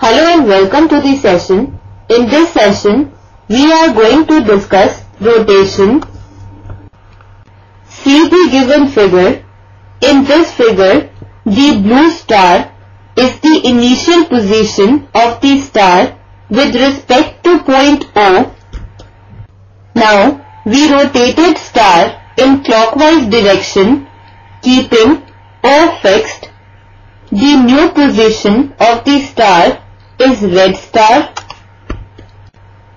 Hello and welcome to the session. In this session, we are going to discuss rotation. See the given figure. In this figure, the blue star is the initial position of the star with respect to point O. Now, we rotated star in clockwise direction, keeping O fixed. The new position of the star is red star.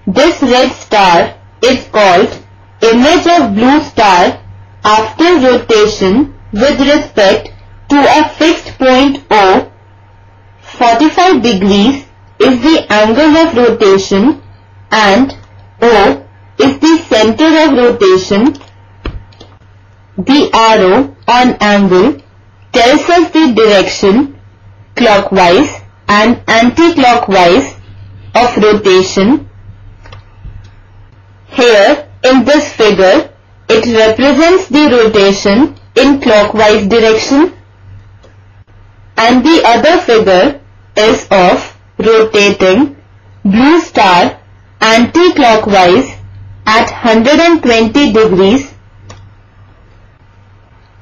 This red star is called image of blue star after rotation with respect to a fixed point O. 45 degrees is the angle of rotation and O is the center of rotation. The arrow on angle tells us the direction clockwise and anti-clockwise of rotation. Here in this figure, it represents the rotation in clockwise direction and the other figure is of rotating blue star anti-clockwise at 120 degrees.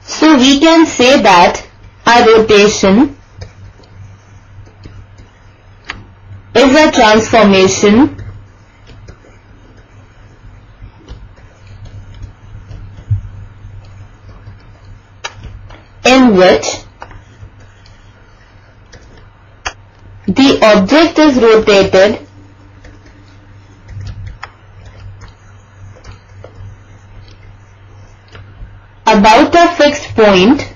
So we can say that a rotation is a transformation. In which the object is rotated about a fixed point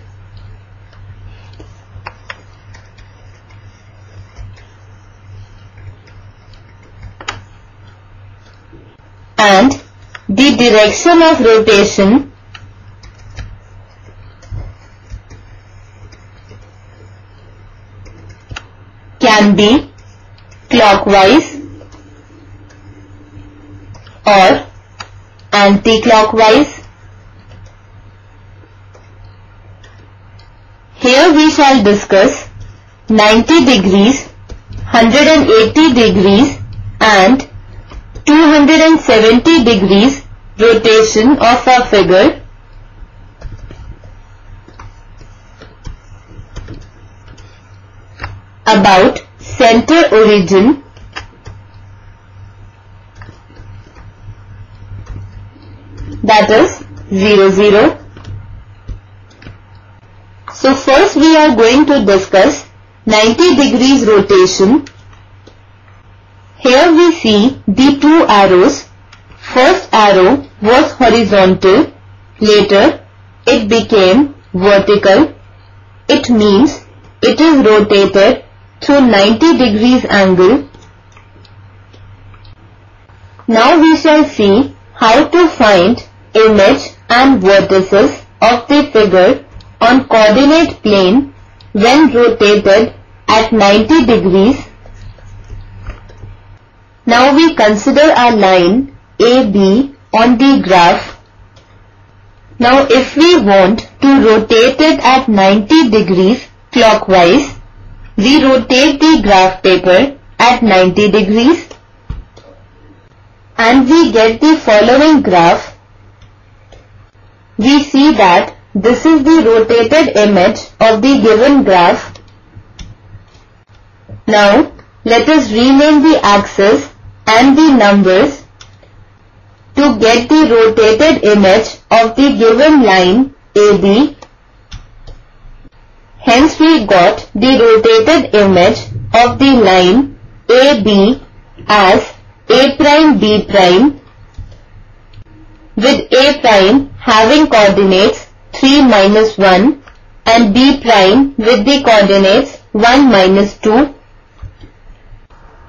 and the direction of rotation can be clockwise or anti-clockwise. Here we shall discuss 90 degrees, 180 degrees and 270 degrees rotation of a figure. About center origin. That is 0 0 so first we are going to discuss 90 degrees rotation. Here we see the two arrows. First arrow was horizontal, later it became vertical. It means it is rotated through 90 degrees angle. Now we shall see how to find image and vertices of the figure on coordinate plane when rotated at 90 degrees now we consider a line AB on the graph. Now if we want to rotate it at 90 degrees clockwise, we rotate the graph paper at 90 degrees and we get the following graph. We see that this is the rotated image of the given graph. Now let us rename the axis and the numbers to get the rotated image of the given line AB. Hence we got the rotated image of the line AB as A prime B prime with A prime having coordinates 3 minus 1 and B prime with the coordinates 1 minus 2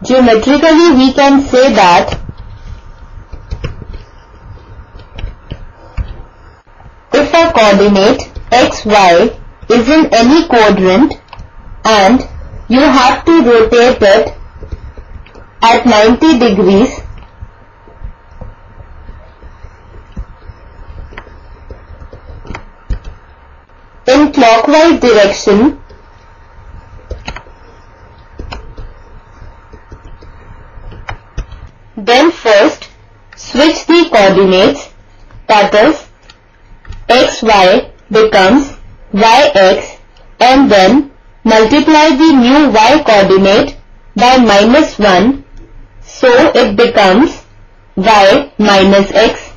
Geometrically we can say that if a coordinate xy is in any quadrant and you have to rotate it at 90 degrees in clockwise direction Then first switch the coordinates that is xy becomes yx and then multiply the new y coordinate by minus 1 so it becomes y minus x.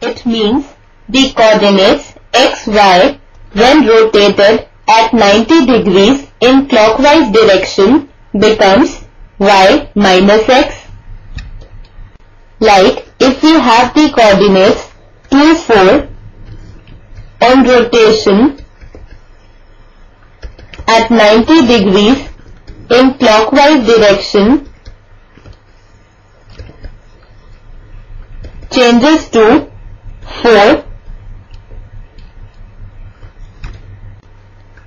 It means the coordinates xy when rotated at 90 degrees in clockwise direction becomes y minus x. Like if we have the coordinates 2, 4 on rotation at 90 degrees in clockwise direction changes to 4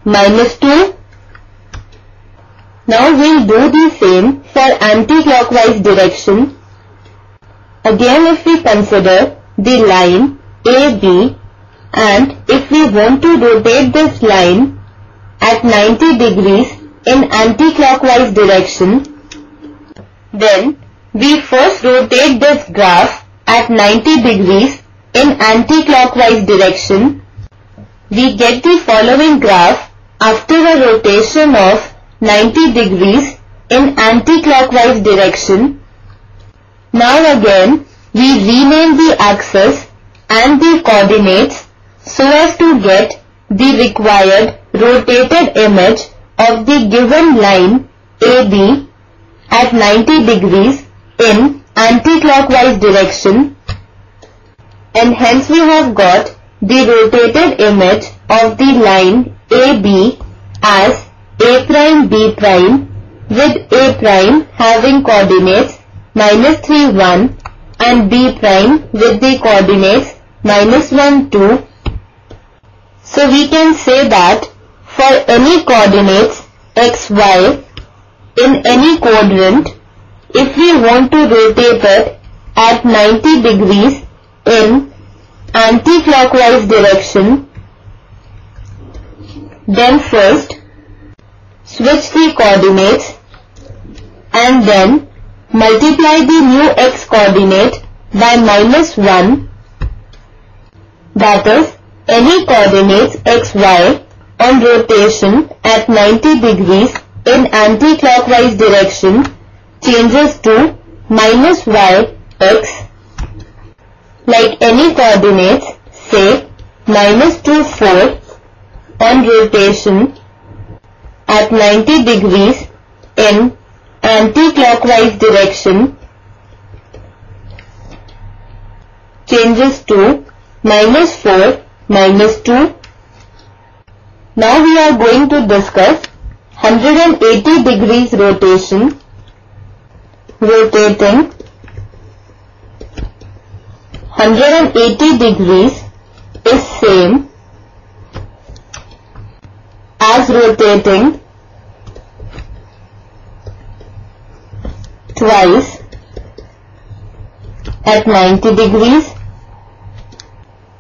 minus 2. Now we'll do the same for anti-clockwise direction. Again if we consider the line AB and if we want to rotate this line at 90 degrees in anti-clockwise direction, then we first rotate this graph at 90 degrees in anti-clockwise direction. We get the following graph after a rotation of 90 degrees in anti-clockwise direction. Now again we rename the axis and the coordinates so as to get the required rotated image of the given line AB at 90 degrees in anti-clockwise direction. And hence we have got the rotated image of the line AB as A prime B prime with A prime having coordinates minus 3 1 and B prime with the coordinates minus 1 2. So we can say that for any coordinates xy in any quadrant if we want to rotate it at 90 degrees in anti-clockwise direction then first switch the coordinates and then multiply the new x coordinate by minus 1 that is any coordinates xy on rotation at 90 degrees in anti-clockwise direction changes to minus y x. Like any coordinates say minus 2 4 on rotation at 90 degrees in anti-clockwise direction changes to minus 4 minus 2. Now we are going to discuss 180 degrees rotation rotating 180 degrees is same as rotating twice at 90 degrees.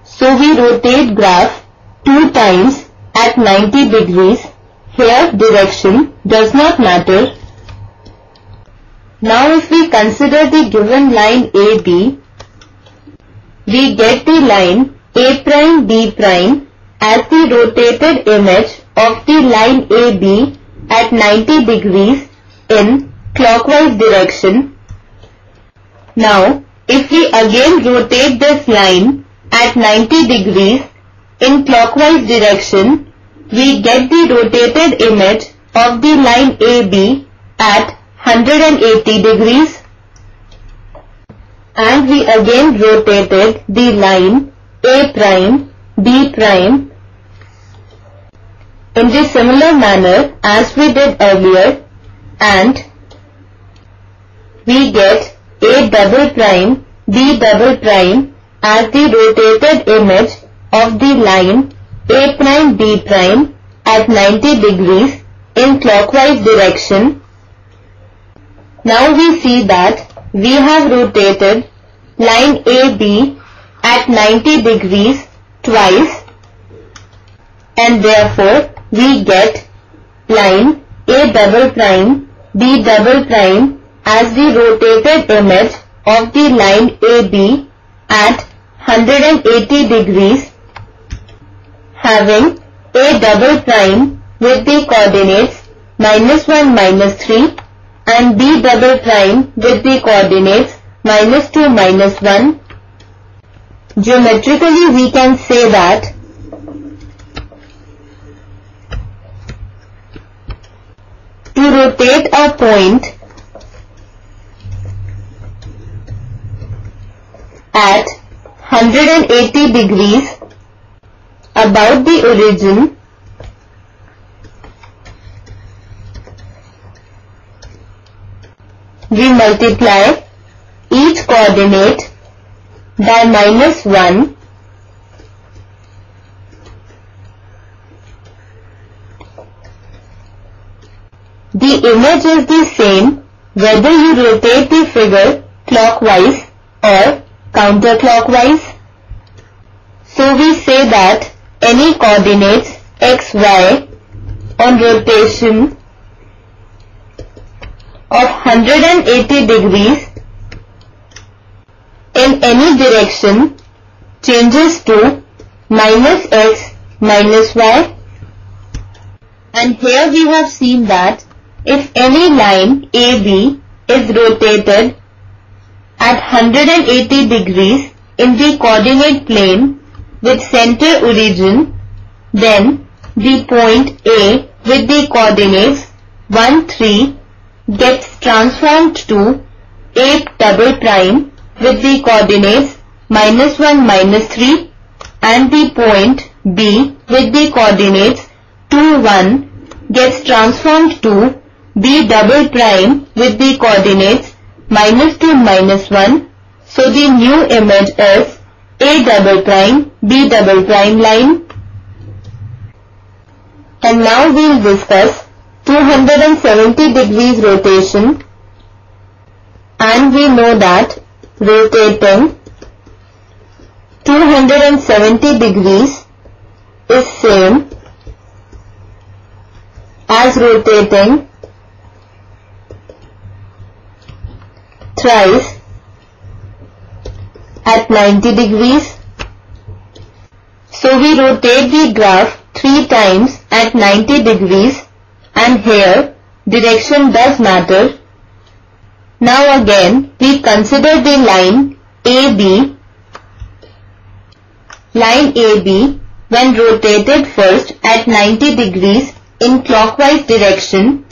So we rotate graph two times at 90 degrees. Here direction does not matter. Now if we consider the given line AB, we get the line A prime B prime as the rotated image of the line AB at 90 degrees in clockwise direction. Now, if we again rotate this line at 90 degrees in clockwise direction, we get the rotated image of the line AB at 180 degrees and we again rotated the line A prime B prime in the similar manner as we did earlier and we get A double prime B double prime as the rotated image of the line A prime B prime at 90 degrees in clockwise direction. Now we see that we have rotated line AB at 90 degrees twice and therefore we get line A double prime B double prime as the rotated image of the line AB at 180 degrees having A double prime with the coordinates minus 1 minus 3 and B double prime with the coordinates minus 2 minus 1. Geometrically we can say that to rotate a point at 180 degrees about the origin. We multiply each coordinate by minus 1 The image is the same whether you rotate the figure clockwise or counterclockwise. So we say that any coordinates x, y on rotation of 180 degrees in any direction changes to minus x minus y and here we have seen that if any line AB is rotated at 180 degrees in the coordinate plane with center origin then the point A with the coordinates 1, 3 gets transformed to A double prime with the coordinates minus 1 minus 3 and the point B with the coordinates 2 1 gets transformed to B double prime with the coordinates minus 2 minus 1. So the new image is A double prime B double prime line. And now we'll discuss 270 degrees rotation and we know that rotating 270 degrees is same as rotating thrice at 90 degrees. So we rotate the graph 3 times at 90 degrees and here direction does matter. Now again we consider the line AB. Line AB when rotated first at 90 degrees in clockwise direction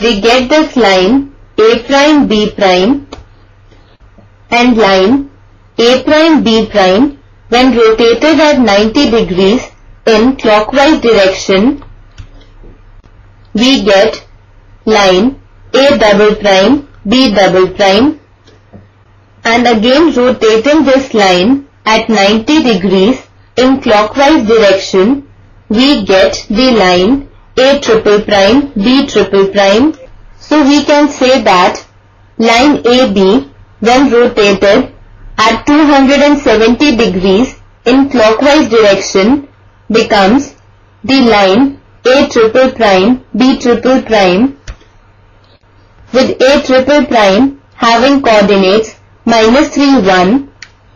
we get this line A prime B prime and line A prime B prime when rotated at 90 degrees in clockwise direction we get line A double prime, B double prime and again rotating this line at 90 degrees in clockwise direction we get the line A triple prime, B triple prime. So we can say that line AB when rotated at 270 degrees in clockwise direction becomes the line a triple prime, B triple prime with A triple prime having coordinates minus 3, 1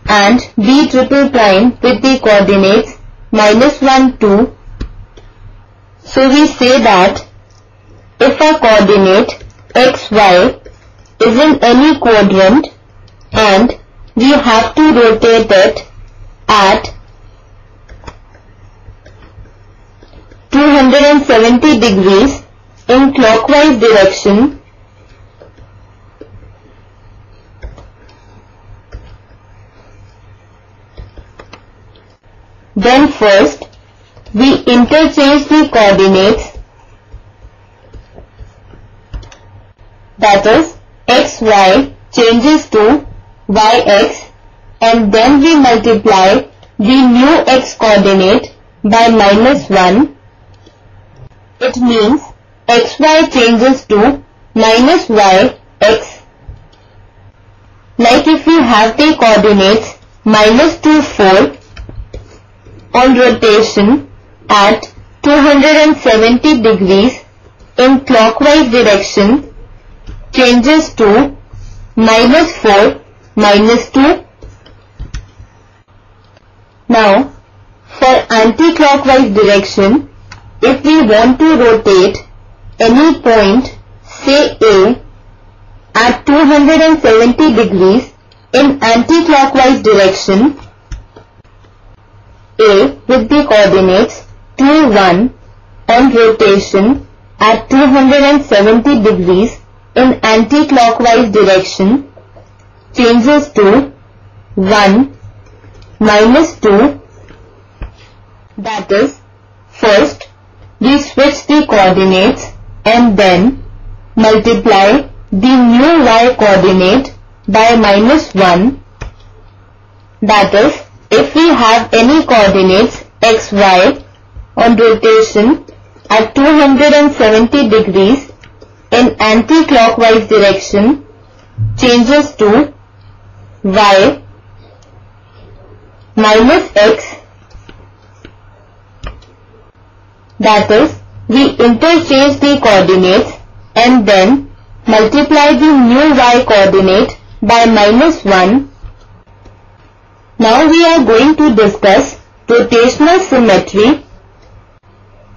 and B triple prime with the coordinates minus 1, 2. So we say that if a coordinate xy is in any quadrant and we have to rotate it at 270 degrees in clockwise direction then first we interchange the coordinates that is xy changes to yx and then we multiply the new x coordinate by minus 1 it means xy changes to minus y x. Like if you have the coordinates minus 2, 4 on rotation at 270 degrees in clockwise direction changes to minus 4 minus 2. Now, for anti-clockwise direction, if we want to rotate any point, say A, at 270 degrees in anti-clockwise direction, A with the coordinates 2, 1 on rotation at 270 degrees in anti-clockwise direction changes to 1 minus 2 that is first we switch the coordinates and then multiply the new y coordinate by minus 1 that is if we have any coordinates xy on rotation at 270 degrees in anti-clockwise direction changes to y minus x. That is we interchange the coordinates and then multiply the new y coordinate by minus 1 now we are going to discuss rotational symmetry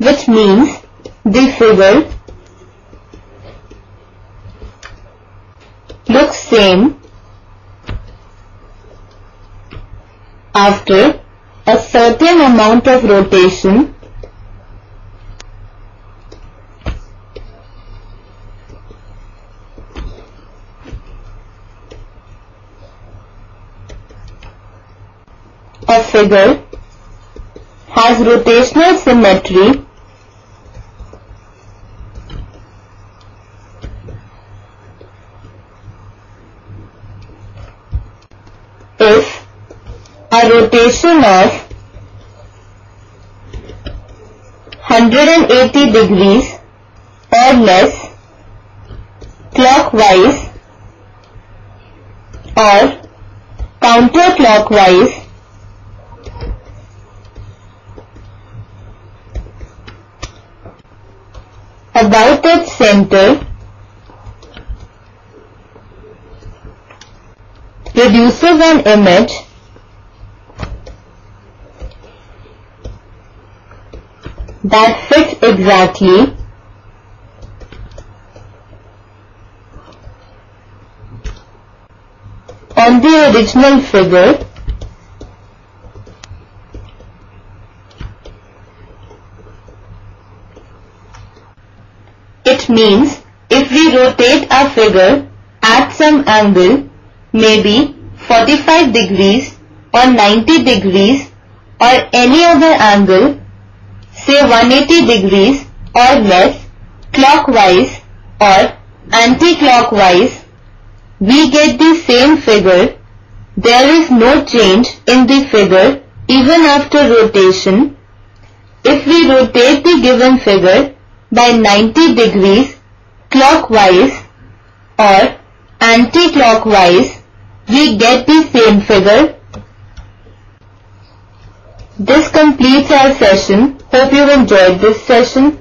which means the figure looks same after a certain amount of rotation a figure has rotational symmetry if a rotation of 180 degrees or less clockwise or counterclockwise. About its center produces an image that fits exactly. On the original figure. It means if we rotate a figure at some angle maybe 45 degrees or 90 degrees or any other angle say 180 degrees or less clockwise or anti-clockwise we get the same figure there is no change in the figure even after rotation if we rotate the given figure by 90 degrees clockwise or anti-clockwise we get the same figure. This completes our session. Hope you enjoyed this session.